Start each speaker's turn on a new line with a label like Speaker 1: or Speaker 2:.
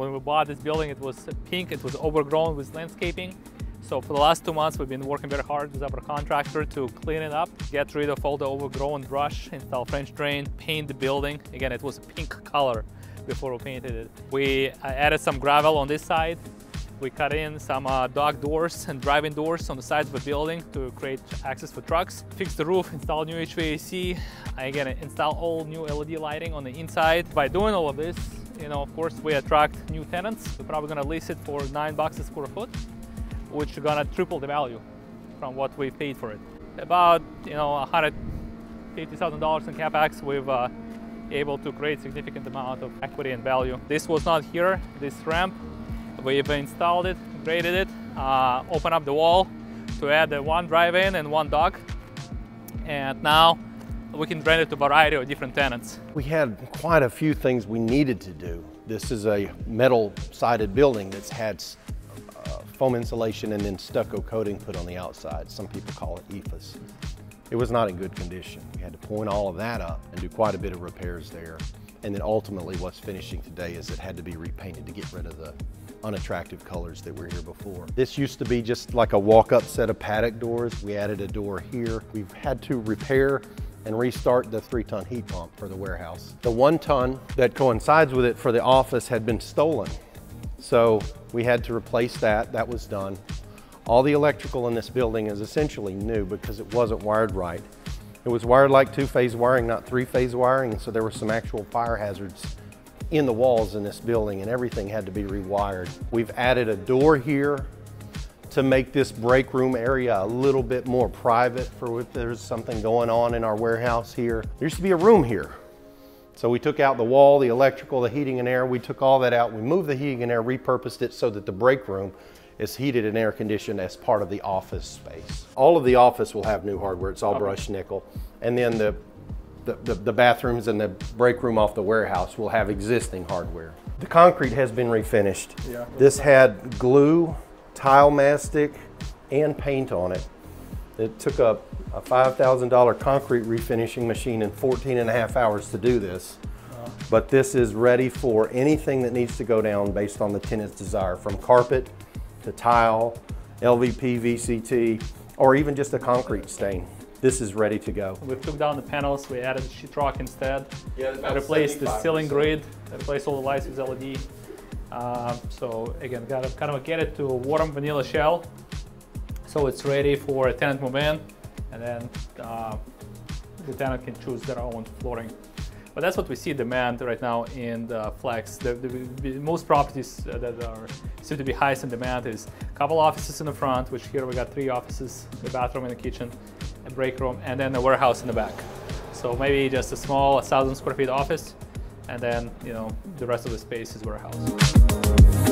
Speaker 1: When we bought this building, it was pink, it was overgrown with landscaping. So for the last two months, we've been working very hard with our contractor to clean it up, get rid of all the overgrown brush, install French drain, paint the building. Again, it was a pink color before we painted it. We added some gravel on this side. We cut in some uh, dock doors and driving doors on the sides of the building to create access for trucks. Fix the roof, install new HVAC. Again, install all new LED lighting on the inside. By doing all of this, you know, of course, we attract new tenants. We're probably gonna lease it for nine bucks a square foot which are gonna triple the value from what we paid for it. About you know $150,000 in capex, we've uh, able to create significant amount of equity and value. This was not here, this ramp. We've installed it, graded it, uh, opened up the wall to add one drive-in and one dock. And now we can rent it to a variety of different tenants.
Speaker 2: We had quite a few things we needed to do. This is a metal sided building that's had uh, foam insulation and then stucco coating put on the outside. Some people call it EIFS. It was not in good condition. We had to point all of that up and do quite a bit of repairs there. And then ultimately what's finishing today is it had to be repainted to get rid of the unattractive colors that were here before. This used to be just like a walk-up set of paddock doors. We added a door here. We've had to repair and restart the three ton heat pump for the warehouse. The one ton that coincides with it for the office had been stolen. So we had to replace that, that was done. All the electrical in this building is essentially new because it wasn't wired right. It was wired like two-phase wiring, not three-phase wiring, so there were some actual fire hazards in the walls in this building and everything had to be rewired. We've added a door here to make this break room area a little bit more private for if there's something going on in our warehouse here. There used to be a room here so we took out the wall, the electrical, the heating and air. We took all that out. We moved the heating and air, repurposed it so that the break room is heated and air conditioned as part of the office space. All of the office will have new hardware. It's all okay. brushed nickel. And then the, the, the, the bathrooms and the break room off the warehouse will have existing hardware. The concrete has been refinished. Yeah, this had glue, tile mastic, and paint on it. It took a, a $5,000 concrete refinishing machine in 14 and a half hours to do this. But this is ready for anything that needs to go down based on the tenant's desire, from carpet to tile, LVP, VCT, or even just a concrete stain. This is ready to go.
Speaker 1: We took down the panels, we added sheetrock instead. Yeah, replaced the ceiling grid, replaced all the lights with LED. Uh, so again, got to kind of get it to a warm vanilla shell so it's ready for a tenant move in and then uh, the tenant can choose their own flooring. But that's what we see demand right now in the flex. The, the, most properties that are seem to be highest in demand is a couple offices in the front, which here we got three offices, the bathroom and the kitchen, a break room, and then a warehouse in the back. So maybe just a small 1,000 square feet office, and then you know the rest of the space is warehouse.